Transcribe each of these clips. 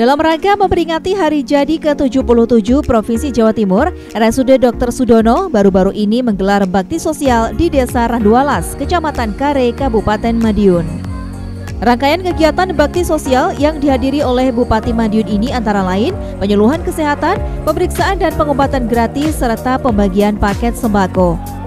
Dalam rangka memperingati hari jadi ke-77 Provinsi Jawa Timur, RSUD Dr. Sudono baru-baru ini menggelar bakti sosial di Desa Randualas, Kecamatan Kare, Kabupaten Madiun. Rangkaian kegiatan bakti sosial yang dihadiri oleh Bupati Madiun ini antara lain penyuluhan kesehatan, pemeriksaan dan pengobatan gratis serta pembagian paket sembako.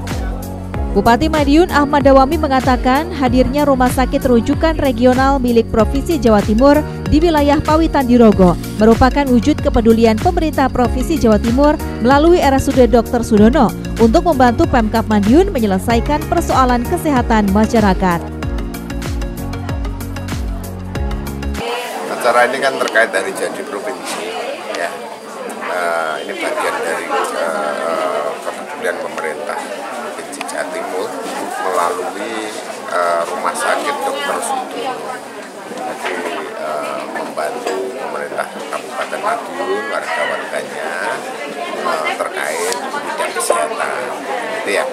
Bupati Madiun Ahmad Dawami mengatakan hadirnya rumah sakit rujukan regional milik Provinsi Jawa Timur di wilayah Pawitan Dirogo merupakan wujud kepedulian pemerintah Provinsi Jawa Timur melalui RSUD Dr. Sudono untuk membantu Pemkap Madiun menyelesaikan persoalan kesehatan masyarakat. Acara ini kan terkait dari jadi provinsi, ya. Uh, ini bagian dari uh, kepedulian pemerintah Jawa Timur melalui uh, rumah sakit Dr. Sudono. Jadi uh, membantu pemerintah Kabupaten Madiun, warga-warganya uh, terkait bidang kesehatan. Itu ya,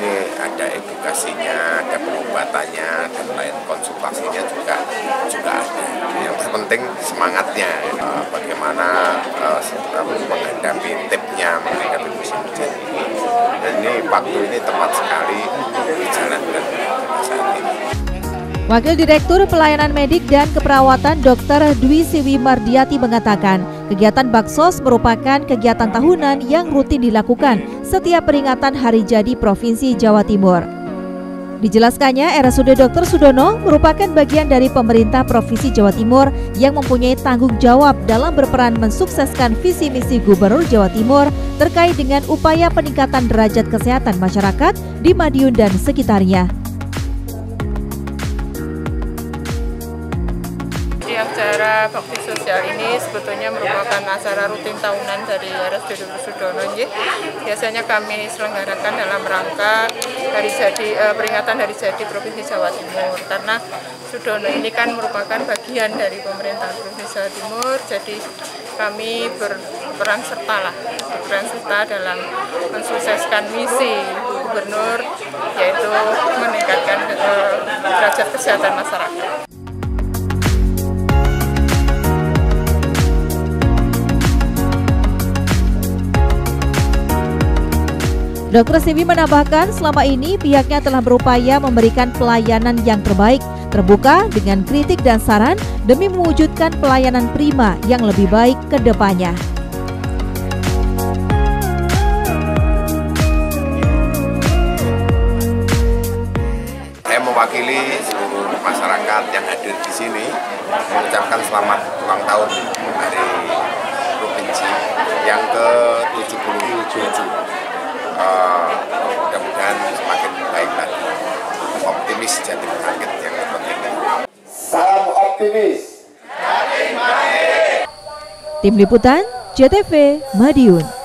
ini ada edukasinya, ada pengobatannya, dan lain konsultasinya juga juga ada. Yang terpenting semangatnya, uh, bagaimana uh, menghadapi tipnya, menghadapi musim hujan dan ini waktu ini tepat sekali. Wakil Direktur Pelayanan Medik dan Keperawatan Dr. Dwi Siwi Mardiati mengatakan, kegiatan Baksos merupakan kegiatan tahunan yang rutin dilakukan setiap peringatan Hari Jadi Provinsi Jawa Timur. Dijelaskannya, RSUD Dr. Sudono merupakan bagian dari pemerintah Provinsi Jawa Timur yang mempunyai tanggung jawab dalam berperan mensukseskan visi misi Gubernur Jawa Timur terkait dengan upaya peningkatan derajat kesehatan masyarakat di Madiun dan sekitarnya. Acara bakti sosial ini sebetulnya merupakan acara rutin tahunan dari RSUD Sudono. Biasanya kami selenggarakan dalam rangka hari jadi eh, peringatan hari jadi Provinsi Jawa Timur karena Sudono ini kan merupakan bagian dari pemerintah Provinsi Jawa Timur. Jadi kami berperan serta lah, berperan serta dalam mensukseskan misi gubernur yaitu meningkatkan eh, derajat kesehatan masyarakat. Dr. Sibi menambahkan selama ini pihaknya telah berupaya memberikan pelayanan yang terbaik, terbuka dengan kritik dan saran demi mewujudkan pelayanan prima yang lebih baik ke depannya. Saya mewakili seluruh masyarakat yang hadir di sini mengucapkan selamat ulang tahun hari provinsi yang ke-77 Optimis jadi target yang penting. Salam optimis. Tim Liputan JTV Madiun.